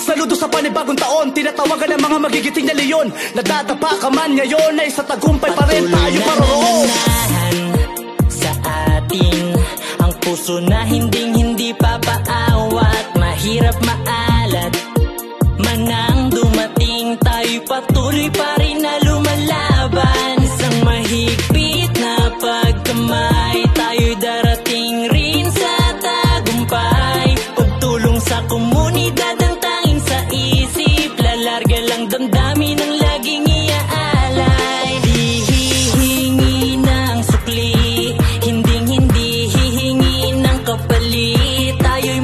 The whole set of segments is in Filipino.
Saludo sa panibagong taon. Tinatawagan ng mga magigiting na leon. Nadadapa ka man ngayon Ay sa tagumpay pa rin. Tayo paroroon sa atin Ang puso na hinding hindi papaawat. Mahirap maalat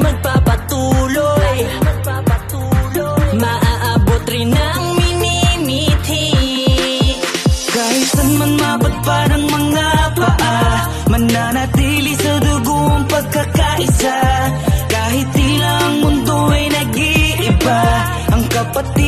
Tayo'y magpapatuloy. Maaabot rin ang minimithi. Kahit man mapadpad ang mga Mananatili sa dugo ang Kahit tila mundo ay nag-iiba Ang kapatiran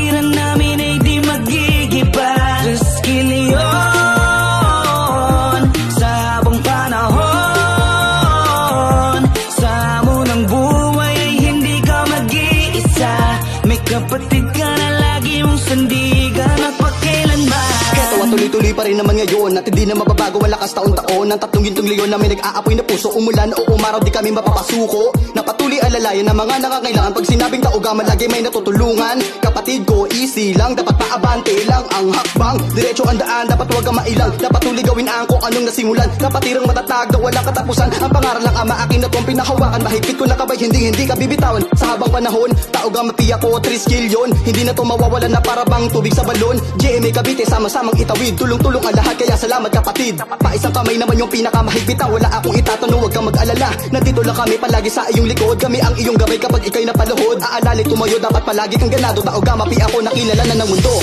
kapatid ka na lagi mong sandigan at pagkailanman Kaya tawa tuloy-tuloy pa rin naman ngayon At hindi na mababago ang lakas taon-taon. Ang tatlong gintong leon na may nag-aapoy na puso Umulan o umaraw di kami mapapasuko Napatuloy alalayan ng mga nangangailangan Pag sinabing taogaman lagi may natutulungan. Kapatid ko easy lang. Dapat paabante lang ang hakbang. Diretso ang daan dapat huwag kang mailang. Dapat tuloy gawin ang kung anong nasimulan. Kapatirang matatag na walang katapusan. Ang pangaral ng ama akin na itong pinahawakan. Mahigpit ko nakabay hindi hindi ka bibitawan. Sa habang panahon taogang mapiya ko 3 skill yun Hindi na to mawawala na para bang tubig sa balon. GMA Cavite sama-samang itawid. Tulong-tulong ang lahat kaya salamat kapatid. Pa isang kamay naman yung pinakamahigpit ah, Wala akong itatanong huwag kang mag-alala. Nandito lang kami palagi sa iyong likod Kami ang iyong gabay kapag ikay napaluhod Aalala tumayo dapat palagi kang ganado. Taoga mapi ako nakilala na ng mundo